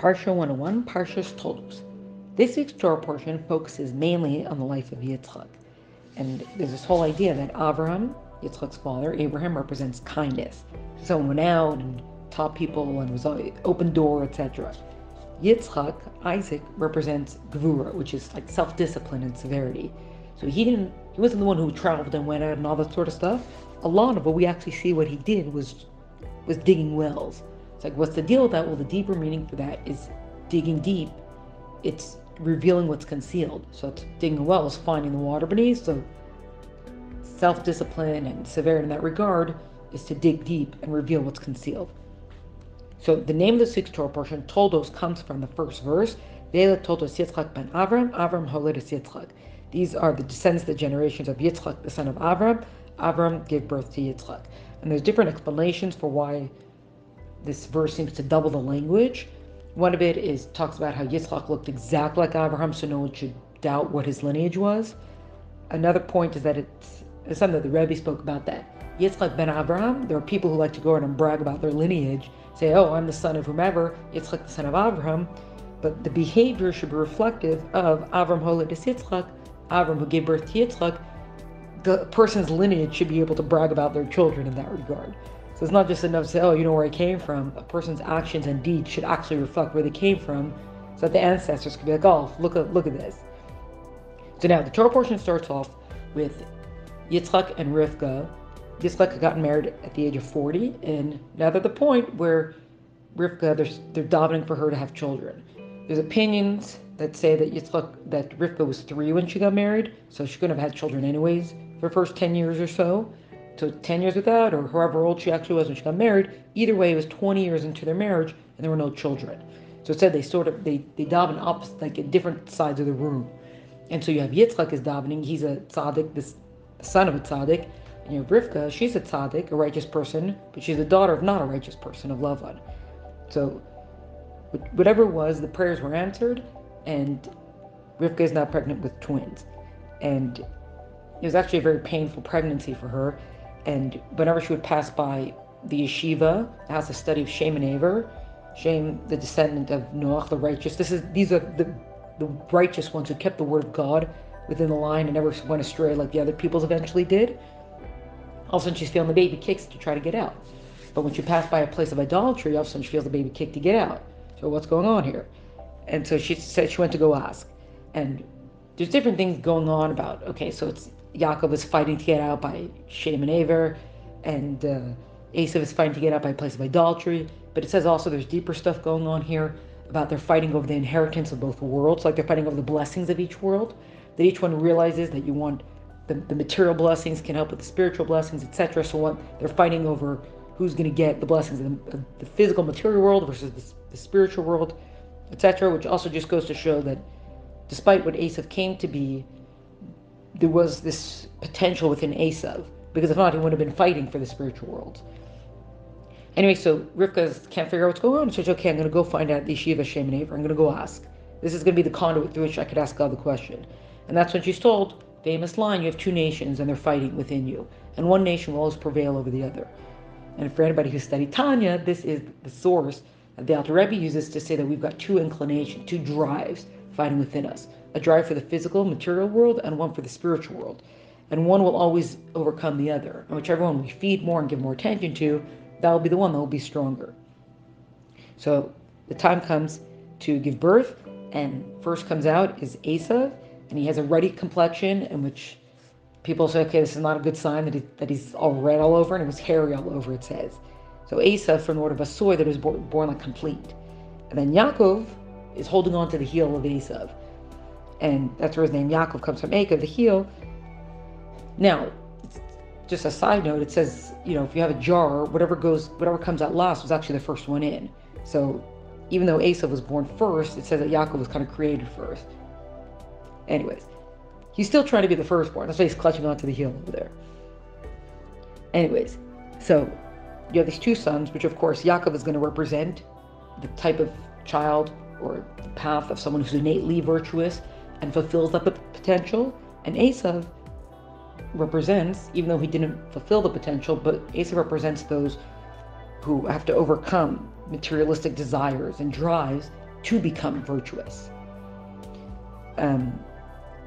Parsha 101, Parshas Toldos. This week's Torah portion focuses mainly on the life of Yitzchak. And there's this whole idea that Abraham, Yitzchak's father, Abraham, represents kindness. Someone went out and taught people and was open door, etc. Yitzchak, Isaac, represents Gvura, which is like self-discipline and severity. So he didn't he wasn't the one who traveled and went out and all that sort of stuff. A lot of what we actually see what he did was was digging wells. It's like what's the deal with that? Well the deeper meaning for that is digging deep. It's revealing what's concealed. So it's digging a well is finding the water beneath. So self-discipline and severity in that regard is to dig deep and reveal what's concealed. So the name of the sixth Torah portion, Toldos, comes from the first verse. Vela Toldos Yitzchak ben Avram, Avram Holidus Yitzchak. These are the descendants, the generations of Yitzchak, the son of Avram. Avram gave birth to Yitzchak. And there's different explanations for why this verse seems to double the language. One of it is talks about how Yitzchak looked exactly like Abraham, so no one should doubt what his lineage was. Another point is that it's, it's something that the Rebbe spoke about that Yitzchak ben Abraham. There are people who like to go around and brag about their lineage, say, "Oh, I'm the son of whomever." Yitzchak, the son of Abraham, but the behavior should be reflective of Avram Holidus Yitzchak, Avram who gave birth to Yitzchak. The person's lineage should be able to brag about their children in that regard. So it's not just enough to say, oh, you know where I came from. A person's actions and deeds should actually reflect where they came from so that the ancestors could be like, oh, look at, look at this. So now the Torah portion starts off with Yitzchak and Rivka. Yitzchak got married at the age of 40, and now they're at the point where Rivka, they're, they're davening for her to have children. There's opinions that say that Yitzchak, that Rivka was three when she got married, so she couldn't have had children anyways for the first 10 years or so. So 10 years without, or however old she actually was when she got married, either way, it was 20 years into their marriage and there were no children. So it said they sort of, they, they daven up like at different sides of the room. And so you have Yitzchak is davening, he's a tzaddik, this son of a tzaddik. And you have Rivka, she's a tzaddik, a righteous person, but she's the daughter of not a righteous person, of Lavan. So whatever it was, the prayers were answered, and Rivka is now pregnant with twins. And it was actually a very painful pregnancy for her. And whenever she would pass by the yeshiva, the house of study of Shem and Aver, Shem, the descendant of Noach, the righteous. This is these are the the righteous ones who kept the word of God within the line and never went astray like the other peoples eventually did. All of a sudden, she's feeling the baby kicks to try to get out. But when she passed by a place of idolatry, all of a sudden she feels the baby kick to get out. So what's going on here? And so she said she went to go ask. And there's different things going on about, okay, so it's Yaakov is fighting to get out by Shem and Aver, and uh, Esav is fighting to get out by a place of idolatry. But it says also there's deeper stuff going on here about they're fighting over the inheritance of both worlds, like they're fighting over the blessings of each world. That each one realizes that you want the, the material blessings can help with the spiritual blessings, etc. So what they're fighting over who's going to get the blessings of the, of the, physical material world versus the, the spiritual world, etc. Which also just goes to show that despite what Esav came to be, there was this potential within Esav, because if not, he wouldn't have been fighting for the spiritual world. Anyway, so Rivka can't figure out what's going on. She says, okay, I'm going to go find out the Yeshiva Shem and Aver. I'm going to go ask. This is going to be the conduit through which I could ask God the question. And that's when she's told, famous line, you have two nations and they're fighting within you. And one nation will always prevail over the other. And for anybody who's studied Tanya, this is the source that the Alter Rebbe uses to say that we've got two inclinations, two drives fighting within us a drive for the physical, material world, and one for the spiritual world. And one will always overcome the other. And whichever one we feed more and give more attention to, that will be the one that will be stronger. So the time comes to give birth, and first comes out is Esav, and he has a ruddy complexion, in which people say, okay, this is not a good sign that, he, that he's all red all over, and it was hairy all over, it says. So Esav from the word of Asoy, that was born, born like complete. And then Yaakov is holding on to the heel of Esav and that's where his name Yaakov comes from, Aka, the heel. Now, just a side note, it says, you know, if you have a jar, whatever goes, whatever comes out last was actually the first one in. So even though Asa was born first, it says that Yaakov was kind of created first. Anyways, he's still trying to be the firstborn. That's why he's clutching onto the heel over there. Anyways, so you have these two sons, which of course Yaakov is going to represent the type of child or the path of someone who's innately virtuous and fulfills that potential. And Esav represents, even though he didn't fulfill the potential, but Esav represents those who have to overcome materialistic desires and drives to become virtuous. Um,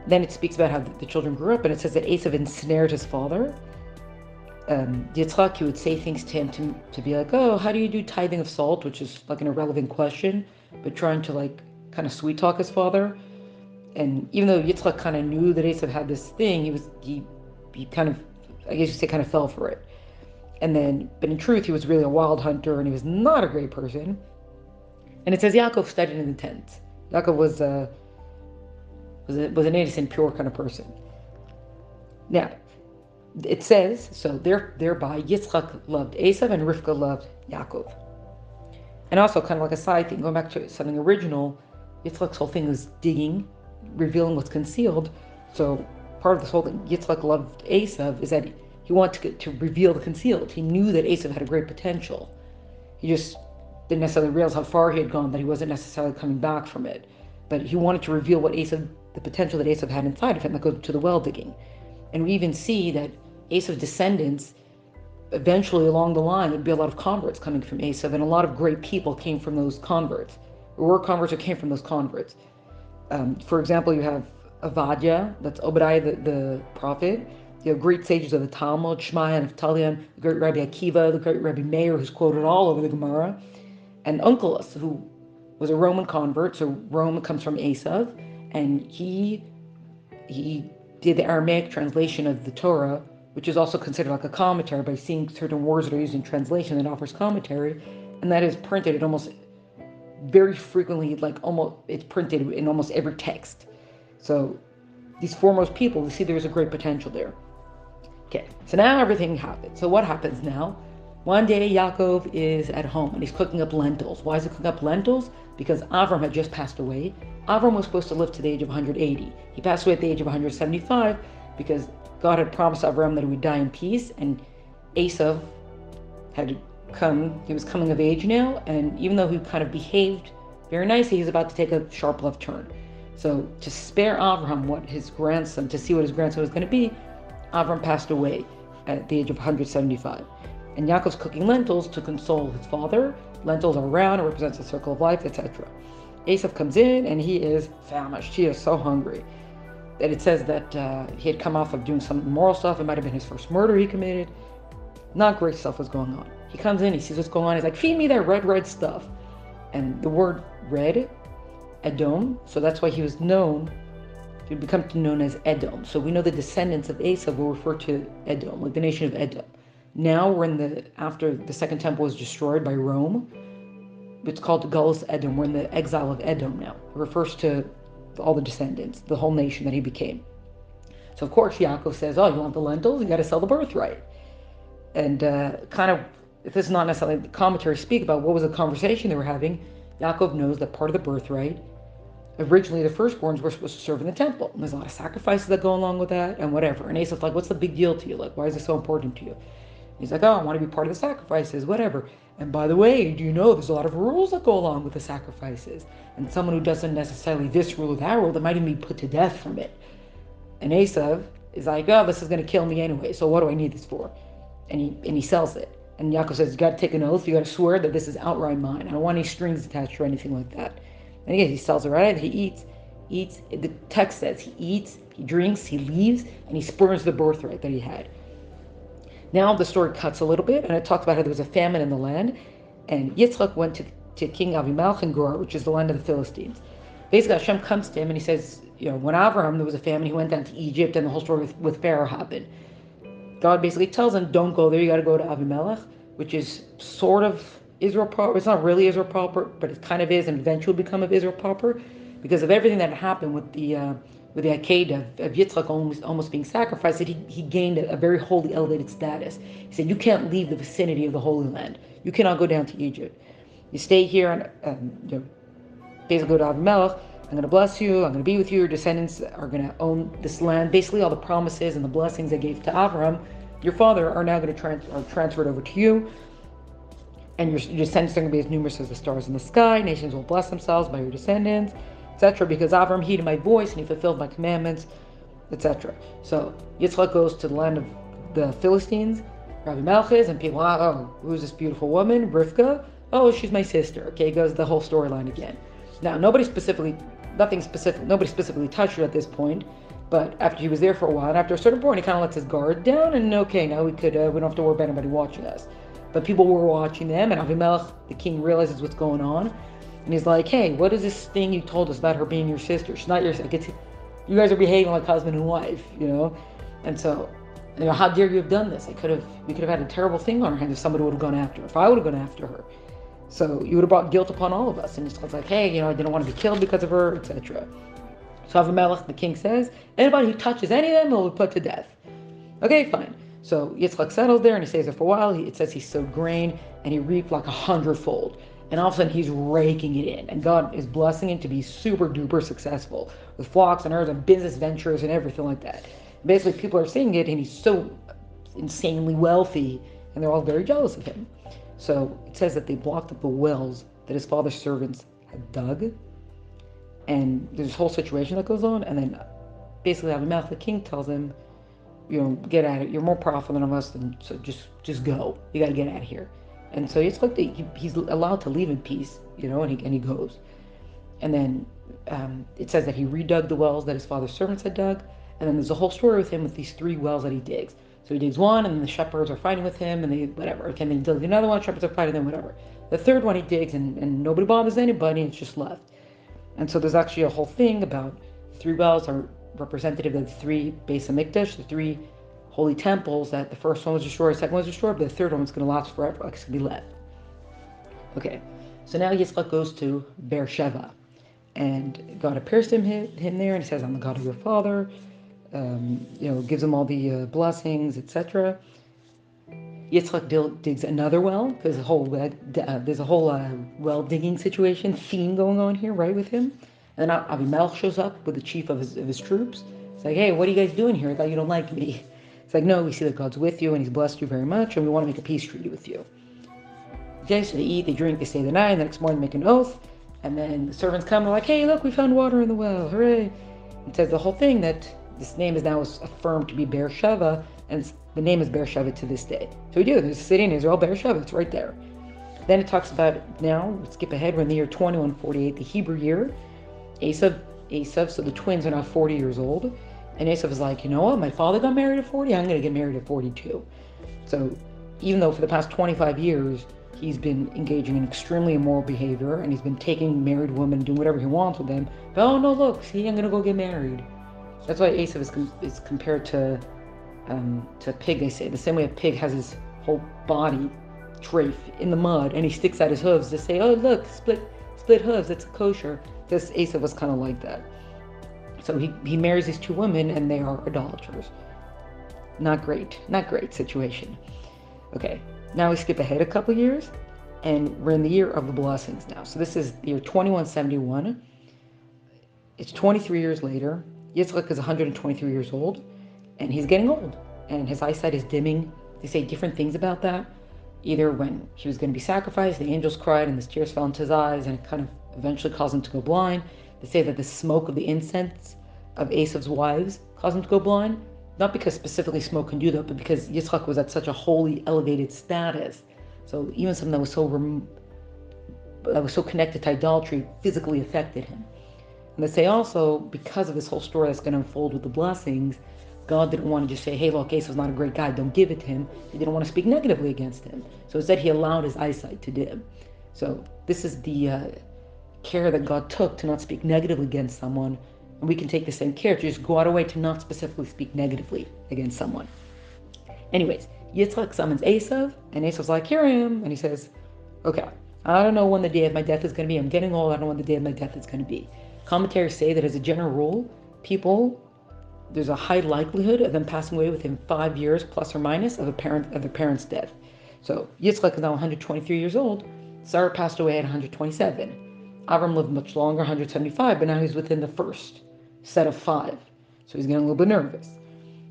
then it speaks about how the children grew up, and it says that Esav ensnared his father. Um, he would say things to him to, to be like, oh, how do you do tithing of salt? Which is like an irrelevant question, but trying to like kind of sweet talk his father. And even though Yitzchak kind of knew that Esav had this thing, he was, he, he kind of, I guess you say, kind of fell for it. And then, but in truth, he was really a wild hunter and he was not a great person. And it says Yaakov studied in the tent. Yaakov was, uh, was, a, was an innocent, pure kind of person. Now, it says, so there, thereby Yitzchak loved Esav and Rivka loved Yaakov. And also, kind of like a side thing, going back to something original, Yitzchak's whole thing was digging, revealing what's concealed. So part of this whole thing, Yitzchak loved Esav, is that he wanted to, to reveal the concealed. He knew that Esav had a great potential. He just didn't necessarily realize how far he had gone, that he wasn't necessarily coming back from it. But he wanted to reveal what Esav, the potential that Esav had inside of him, that goes to the well digging. And we even see that Esav's descendants, eventually along the line, there'd be a lot of converts coming from Esav, and a lot of great people came from those converts, or were converts who came from those converts. Um, for example, you have Avadia, that's Obadiah the, the prophet. You have great sages of the Talmud, Shmaya and Talian, the great Rabbi Akiva, the great Rabbi Meir, who's quoted all over the Gemara and Onkelos, who was a Roman convert. So Rome comes from Esav, and he he did the Aramaic translation of the Torah, which is also considered like a commentary by seeing certain words that are used in translation that offers commentary, and that is printed in almost very frequently, like almost it's printed in almost every text. So these foremost people, we see there's a great potential there. Okay, so now everything happens. So what happens now? One day Yaakov is at home and he's cooking up lentils. Why is he cooking up lentils? Because Avram had just passed away. Avram was supposed to live to the age of 180. He passed away at the age of 175 because God had promised Avram that he would die in peace, and Esav had come, he was coming of age now, and even though he kind of behaved very nicely, he was about to take a sharp left turn. So to spare Avram what his grandson, to see what his grandson was going to be, Avram passed away at the age of 175 and Yaakov's cooking lentils to console his father. Lentils are round, it represents the circle of life, etc. Esav comes in and he is famished. He is so hungry that it says that uh, he had come off of doing some moral stuff. It might have been his first murder he committed. Not great stuff was going on. He comes in, he sees what's going on. He's like, feed me that red, red stuff. And the word red, Edom, so that's why he was known, would become known as Edom. So we know the descendants of Esav will refer to Edom, like the nation of Edom. Now we're in the after the second temple was destroyed by Rome. It's called Galus Edom. We're in the exile of Edom now. It refers to all the descendants, the whole nation that he became. So of course Yaakov says, "Oh, you want the lentils? You got to sell the birthright." And uh, kind of, this is not necessarily the commentary speak about what was the conversation they were having, Yaakov knows that part of the birthright, originally the firstborns were supposed to serve in the temple. And there's a lot of sacrifices that go along with that and whatever. And Esau's like, "What's the big deal to you? Like, why is it so important to you?" He's like, oh, I want to be part of the sacrifices, whatever. And by the way, do you know there's a lot of rules that go along with the sacrifices? And someone who doesn't necessarily this rule or that rule, they might even be put to death from it. And Esav is like, oh, this is going to kill me anyway, so what do I need this for? And he and he sells it. And Yaakov says, you got to take an oath, you got to swear that this is outright mine. I don't want any strings attached or anything like that. And again, he sells it right, he eats, eats. The text says he eats, he drinks, he leaves, and he spurns the birthright that he had. Now the story cuts a little bit, and it talks about how there was a famine in the land, and Yitzchak went to, to King Avimelech in Gerar, which is the land of the Philistines. Basically, Hashem comes to him and he says, you know, when Abraham there was a famine, he went down to Egypt, and the whole story with, with Pharaoh happened. God basically tells him, don't go there, you got to go to Avimelech, which is sort of Israel proper. It's not really Israel proper, but it kind of is, and eventually become of Israel proper because of everything that happened with the uh, with the Akedah of, of Yitzchak almost, almost being sacrificed, that he, he gained a, a, very holy, elevated status. He said, You can't leave the vicinity of the Holy Land. You cannot go down to Egypt. You stay here and um, you know, basically go to Avimelech. I'm going to bless you. I'm going to be with you. Your descendants are going to own this land. Basically, all the promises and the blessings they gave to Avram, your father, are now going to trans- are transferred over to you. And your, your descendants are going to be as numerous as the stars in the sky. Nations will bless themselves by your descendants etc. Because Avram heeded my voice and he fulfilled my commandments, etc. So Yitzchak goes to the land of the Philistines, Rabbi Malchus, and people, oh, who's this beautiful woman? Rivka? Oh, she's my sister. Okay, goes the whole storyline again. Now, nobody specifically, nothing specific, nobody specifically touched her at this point. But after he was there for a while, and after a certain point, he kind of lets his guard down, and okay, now we could, uh, we don't have to worry about anybody watching us. But people were watching them, and Avimelech, the king, realizes what's going on, and he's like, "Hey, what is this thing you told us about her being your sister? She's not your. It's, you guys are behaving like husband and wife, you know." And so, you know, how dare you have done this? I could have, we could have had a terrible thing on our hands if somebody would have gone after her. If I would have gone after her, so you would have brought guilt upon all of us. And it's like, hey, you know, I didn't want to be killed because of her, etc. So Avimelech, the king, says, anybody who touches any of them will be put to death. Okay, fine. So Yitzchak settles there and he stays there for a while. He, it says he sowed grain and he reaped like a hundredfold. And all of a sudden he's raking it in. And God is blessing him to be super duper successful with flocks and herds and business ventures and everything like that. Basically, people are seeing it and he's so insanely wealthy and they're all very jealous of him. So it says that they blocked up the wells that his father's servants had dug and there's this whole situation that goes on, and then basically Abimelech the mouth of the king tells him, you know, get at it. You're more powerful than us, and so just just go. You got to get out of here. And so it's like the, he, he's allowed to leave in peace, you know, and he and he goes. And then um, it says that he redug the wells that his father's servants had dug, and then there's a whole story with him with these three wells that he digs. So he digs one, and the shepherds are fighting with him, and they whatever. Okay, and then he digs another one, shepherds are fighting, them, whatever. The third one he digs, and, and nobody bothers anybody, it's just left. And so there's actually a whole thing about three wells are representative of the three Beis the three holy temples that the first one was destroyed, the second one was destroyed, but the third one is going to last forever, like it's going to be left. Okay, so now Yitzchak goes to Beersheba, and God appears to him, him there, and he says, I'm the God of your father, um, you know, gives him all the uh, blessings, etc. Yitzchak digs another well. There's a whole uh, there's a whole uh, well digging situation theme going on here, right, with him. And then Abimelech shows up with the chief of his, of his troops. It's like, hey, what are you guys doing here? I thought you don't like me. It's like, no, we see that God's with you and He's blessed you very much, and we want to make a peace treaty with you. Okay, so they eat, they drink, they stay the night, and the next morning make an oath, and then the servants come and like, hey, look, we found water in the well, hooray! It says the whole thing that this name is now affirmed to be Beersheba, and the name is Beersheba to this day. So we do. There's a city in Israel, Beersheba. It's right there. Then it talks about now, skip ahead, we're in the year 2148, the Hebrew year. Esav, Esav, so the twins are now 40 years old. And Esav is like, you know what? My father got married at 40. I'm going to get married at 42. So even though for the past 25 years, he's been engaging in extremely immoral behavior and he's been taking married women doing whatever he wants with them. But oh no, look, see, I'm going to go get married. That's why Esav is, com- is compared to um, to a pig, they say. The same way a pig has his whole body trafe in the mud and he sticks out his hooves to say, oh, look, split split hooves, it's kosher. This Esav was kind of like that. So he, he marries these two women and they are idolaters. Not great. Not great situation. Okay, now we skip ahead a couple years and we're in the year of the blessings now. So this is year 2171. It's 23 years later. Yitzchak is 123 years old and he's getting old and his eyesight is dimming. They say different things about that. Either when he was going to be sacrificed, the angels cried and the tears fell into his eyes and it kind of eventually caused him to go blind. They say that the smoke of the incense of Esav's wives caused him to go blind. Not because specifically smoke can do that, but because Yitzchak was at such a holy, elevated status. So even something that was so rem- that was so connected to idolatry physically affected him. And they say also because of this whole story that's going to unfold with the blessings, God didn't want to just say, hey, look, Esau's not a great guy, don't give it to him. He didn't want to speak negatively against him. So instead, he allowed his eyesight to dim. So this is the uh, care that God took to not speak negatively against someone. And we can take the same care to just go out of way to not specifically speak negatively against someone. Anyways, Yitzchak summons Esav, and Esav's like, here I am. And he says, okay, I don't know when the day of my death is going to be. I'm getting old. I don't know when the day of my death is going to be. Commentaries say that as a general rule, people there's a high likelihood of them passing away within five years, plus or minus, of a parent of their parent's death. So Yitzchak is now 123 years old. Sarah passed away at 127. Avram lived much longer, 175, but now he's within the first set of five. So he's getting a little bit nervous.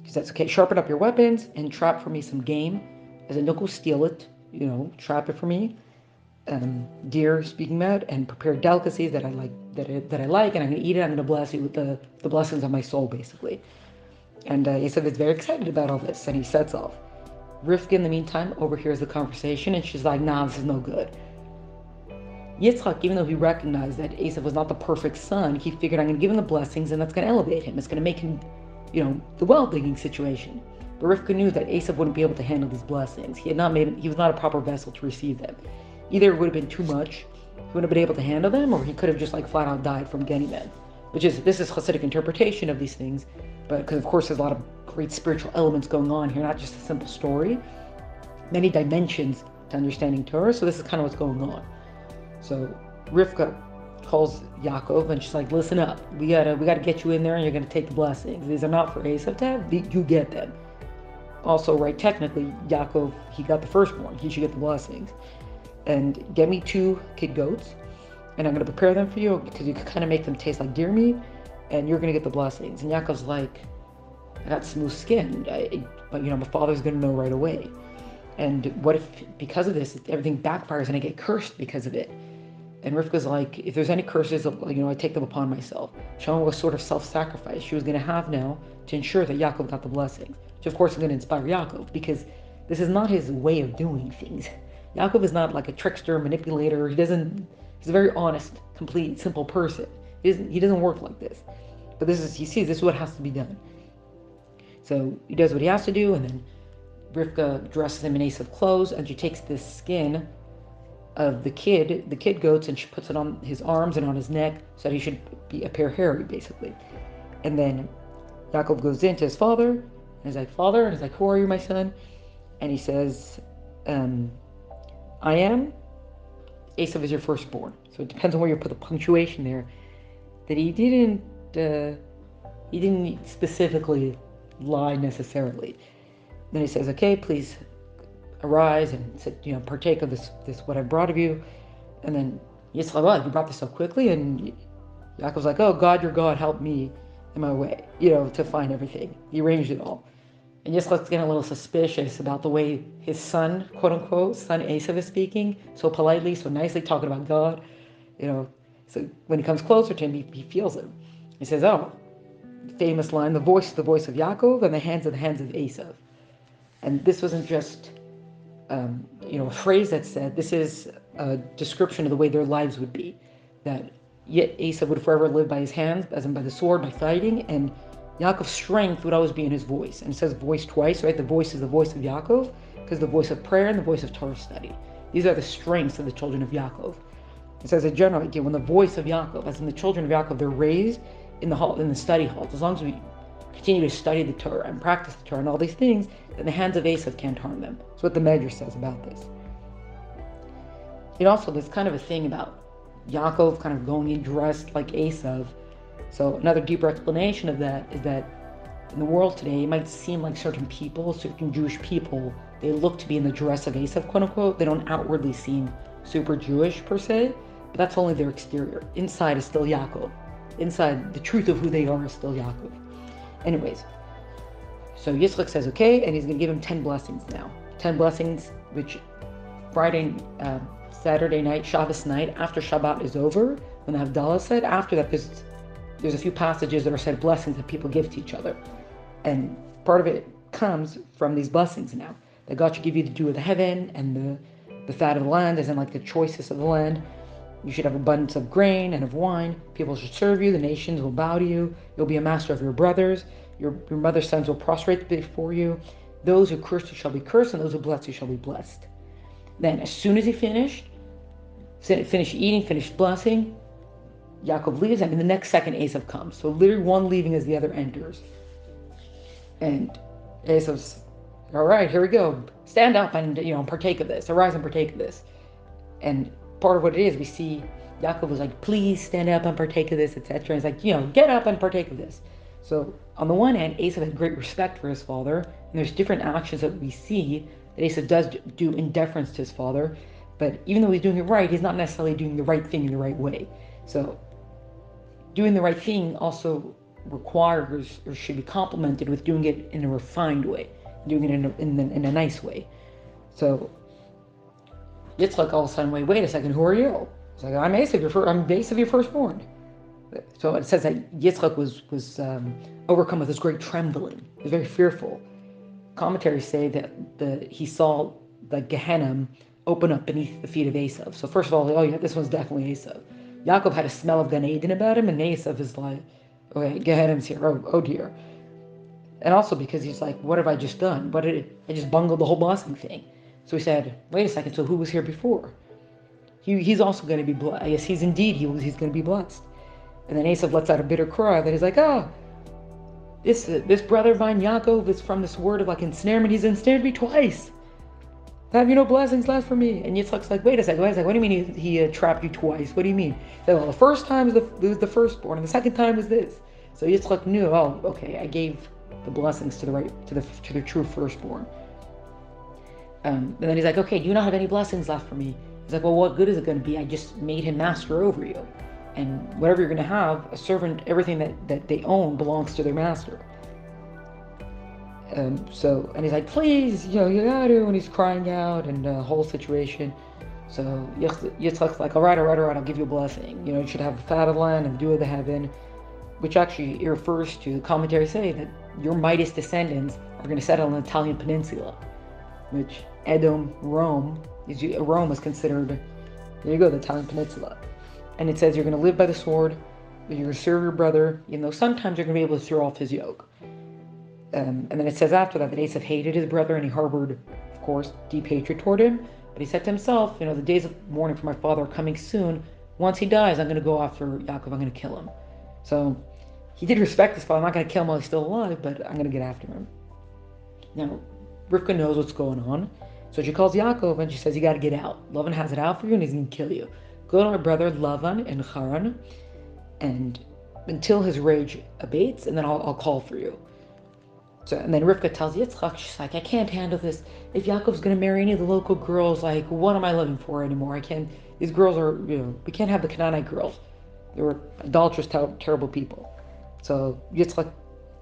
He says, okay, sharpen up your weapons and trap for me some game. As a go steal it, you know, trap it for me. Um, deer, speaking about, and prepare delicacies that I like that I, that I like, and I'm gonna eat it. I'm gonna bless you with the, the blessings of my soul, basically. And uh, Esav is very excited about all this, and he sets off. Rivka, in the meantime, overhears the conversation, and she's like, "Nah, this is no good." Yitzchak, even though he recognized that Esav was not the perfect son, he figured, I'm going to give him the blessings and that's going to elevate him. It's going to make him, you know, the well digging situation. But Rivka knew that Esav wouldn't be able to handle these blessings. He had not made, he was not a proper vessel to receive them. Either it would have been too much, he wouldn't have been able to handle them, or he could have just like flat out died from getting. Which is, this is a Hasidic interpretation of these things, but because of course there's a lot of great spiritual elements going on here, not just a simple story. Many dimensions to understanding Torah, so this is kind of what's going on. So Rivka calls Yaakov and she's like, "Listen up, we gotta we gotta get you in there, and you're gonna take the blessings. These are not for Esav to have. You get them." Also, right, technically, Yaakov he got the firstborn. He should get the blessings. And get me two kid goats, and I'm gonna prepare them for you because you can kind of make them taste like deer meat, and you're gonna get the blessings. And Yaakov's like, "I got smooth skin, I, but you know my father's gonna know right away." And what if, because of this, everything backfires and I get cursed because of it? And Rivka's like, if there's any curses, you know, I take them upon myself. Showing was sort of self-sacrifice she was going to have now to ensure that Yaakov got the blessings. Which, of course, is going to inspire Yaakov because this is not his way of doing things. Yaakov is not like a trickster, manipulator. He doesn't. He's a very honest, complete, simple person. He doesn't. He doesn't work like this. But this is. He sees this is what has to be done. So he does what he has to do, and then Rivka dresses him in Esav's clothes, and she takes this skin of the kid, the kid goats, and she puts it on his arms and on his neck so that he should be appear hairy, basically. And then Yaakov goes in to his father, and he's like, Father, and he's like, Who are you, my son? And he says, um, I am. Esav is your firstborn. So it depends on where you put the punctuation there. That he didn't, uh, he didn't specifically lie necessarily. Then he says, "Okay, please arise and sit, you know, partake of this, this what I brought of you." And then Yitzchak, you brought this so quickly, and Yaakov's like, "Oh God, your God, help me in my way, you know, to find everything." He arranged it all. And Yitzchak's getting a little suspicious about the way his son, quote unquote, son Esav is speaking so politely, so nicely, talking about God. You know, so when he comes closer to him, he, he feels it. He says, "Oh, famous line: the voice is the voice of Yaakov, and the hands are the hands of Esav." And this wasn't just, um, you know, a phrase that said, this is a description of the way their lives would be. That yet Asa would forever live by his hands, as in by the sword, by fighting, and Yaakov's strength would always be in his voice. And it says voice twice, right? The voice is the voice of Yaakov, because the voice of prayer and the voice of Torah study. These are the strengths of the children of Yaakov. It says in general, idea when the voice of Yaakov, as in the children of Yaakov, they're raised in the hall, in the study hall. As long as we continue to study the Torah and practice the Torah and all these things, then the hands of Esav can't harm them. That's what the Medrash says about this. It also, there's kind of a thing about Yaakov kind of going in dressed like Esav. So another deeper explanation of that is that in the world today, it might seem like certain people, certain Jewish people, they look to be in the dress of Esav, quote unquote. They don't outwardly seem super Jewish per se, but that's only their exterior. Inside is still Yaakov. Inside, the truth of who they are is still Yaakov. Anyways, so Yitzchak says okay, and he's going to give him 10 blessings now. 10 blessings, which Friday, uh, Saturday night, Shabbos night, after Shabbat is over, when the Havdalah said, after that, there's, there's a few passages that are said blessings that people give to each other. And part of it comes from these blessings now. That God should give you the dew of the heaven and the, the fat of the land, as in like the choicest of the land. You should have abundance of grain and of wine. People should serve you. The nations will bow to you. You'll be a master of your brothers. Your, your mother's sons will prostrate before you. Those who curse you shall be cursed, and those who bless you shall be blessed. Then, as soon as he finished, finished eating, finished blessing, Yaakov leaves, and in the next second, Esav comes. So literally one leaving as the other enters. And Esav's, all right, here we go. Stand up and, you know, partake of this. Arise and partake of this. And part of what it is, we see Yaakov was like, please stand up and partake of this, etc. He's like, you know, get up and partake of this. So on the one hand, Esav had great respect for his father, and there's different actions that we see that Esav does do in deference to his father. But even though he's doing it right, he's not necessarily doing the right thing in the right way. So doing the right thing also requires or should be complemented with doing it in a refined way, doing it in a, in, a, in a nice way. So Yitzchak all of a sudden, wait, wait a second, who are you? It's like, I'm Esav, your I'm Esav, your firstborn. So it says that Yitzchak was was um, overcome with this great trembling. He was very fearful. Commentaries say that the he saw the Gehenna open up beneath the feet of Esav. So first of all, oh yeah, this one's definitely Esav. Yaakov had a smell of Gan Eden about him, and Esav is like, okay, Gehenim's here. Oh, oh dear. And also because he's like, what have I just done? What did it, I just bungled the whole blessing thing? So he said, wait a second. So who was here before? He, he's also going to be blessed. Yes, he's indeed he was, he's going to be blessed. And then Esav lets out a bitter cry that he's like, oh, this this brother of mine, Yaakov, is from this word of like ensnarement. He's ensnared me twice. Have you no blessings left for me? And Yitzchak's like, wait a second, wait a second. What do you mean he, he uh, trapped you twice? What do you mean? Said, well, the first time is the, was the firstborn, and the second time is this. So Yitzchak knew, oh, okay, I gave the blessings to the right to the to the true firstborn. Um, and then he's like, okay, do you not have any blessings left for me? He's like, well, what good is it going to be? I just made him master over you. And whatever you're going to have, a servant, everything that, that they own belongs to their master. Um, so, and he's like, please, you know, you gotta, and he's crying out and the whole situation. So Yitzchak's like, all right, all right, all right, I'll give you a blessing. You know, you should have the land and do of the heaven, which actually refers to, the commentaries say that your mightiest descendants are going to settle in the Italian peninsula, which Edom, Rome, is Rome is considered, there you go, the Italian peninsula. And it says you're going to live by the sword, you're going to serve your brother, you know, sometimes you're going to be able to throw off his yoke. Um, and then it says after that that Esav hated his brother and he harbored, of course, deep hatred toward him. But he said to himself, you know, the days of mourning for my father are coming soon. Once he dies, I'm going to go after Yaakov. I'm going to kill him. So he did respect his father. I'm not going to kill him while he's still alive, but I'm going to get after him. Now, Rivka knows what's going on. So she calls Yaakov and she says, You got to get out. Lavan has it out for you and he's going to kill you. Go to my brother Lavan in Haran and until his rage abates, and then I'll, I'll call for you. So, and then Rivka tells Yitzchak, she's like, I can't handle this. If Yaakov's going to marry any of the local girls, like, what am I living for anymore? I can't, these girls are, you know, we can't have the Canaanite girls. They were adulterous, ter- terrible people. So Yitzchak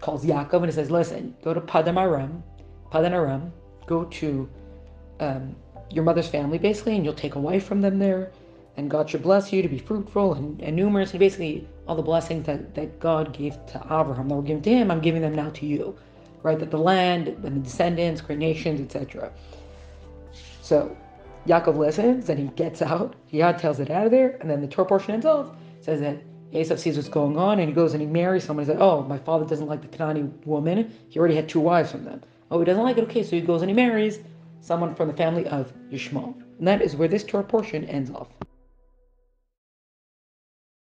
calls Yaakov and he says, listen, go to Padan Aram, Padan Aram, go to um, your mother's family, basically, and you'll take a wife from them there. And God should bless you to be fruitful and, and numerous. And basically, all the blessings that, that God gave to Abraham that were given to him, I'm giving them now to you right? That the land and the descendants, great nations, etc. So Yaakov listens and he gets out. Yad tells it out of there, and then the Torah portion ends off. Says that Esav sees what's going on and he goes and he marries someone. He's like, oh, my father doesn't like the Canaanite woman. He already had two wives from them. Oh, he doesn't like it. Okay, so he goes and he marries someone from the family of Yishmael. And that is where this Torah portion ends off.